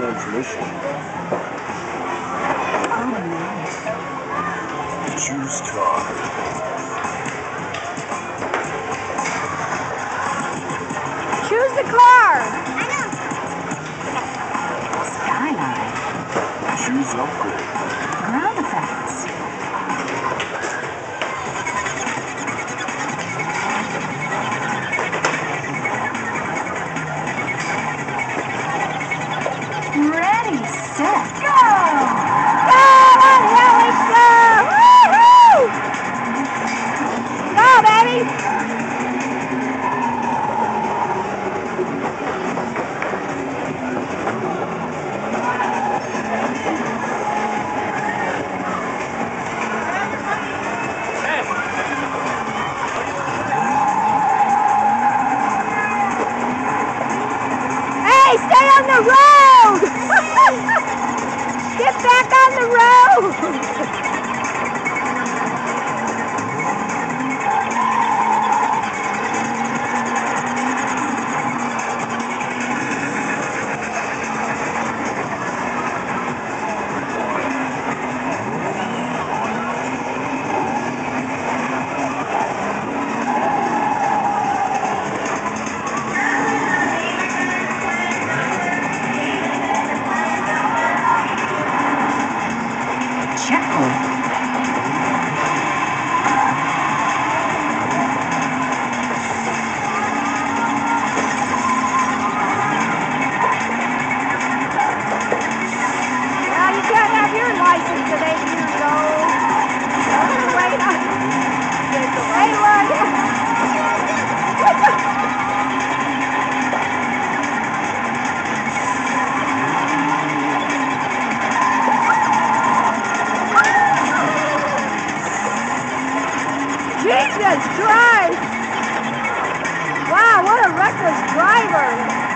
translation. Oh, nice. Choose car. Choose the car! Choose upgrade. Set, go! Go, Haley, go! Woo-hoo! Go, baby! Hey, stay on the road! reckless drive. Wow, what a reckless driver.